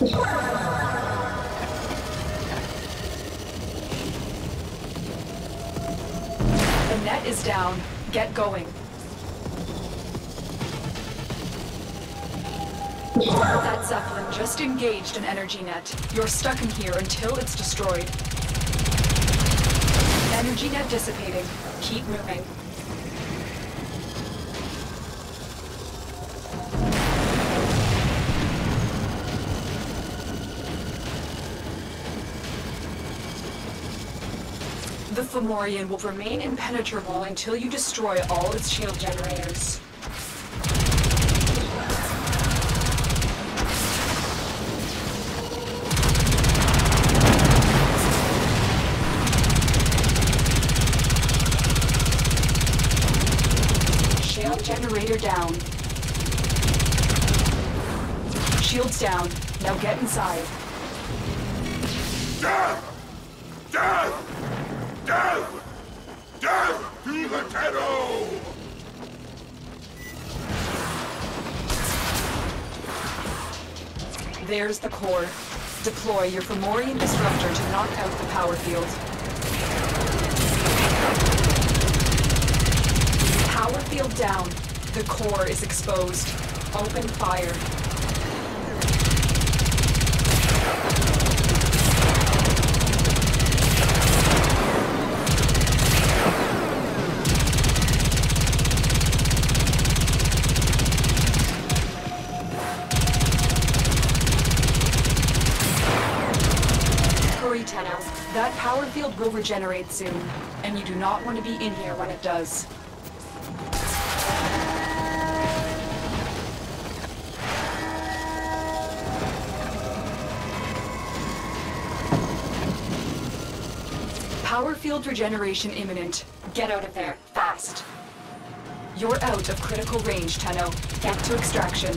The net is down. Get going. That Zeppelin just engaged an energy net. You're stuck in here until it's destroyed. Energy net dissipating. Keep moving. The Fomorian will remain impenetrable until you destroy all its shield generators. Shield generator down. Shields down. Now get inside. Death! There's the core. Deploy your Fomorian disruptor to knock out the power field. Power field down. The core is exposed. Open fire. Tenno. That power field will regenerate soon, and you do not want to be in here when it does. Power field regeneration imminent. Get out of there, fast. You're out of critical range, Tenno. Get to extraction.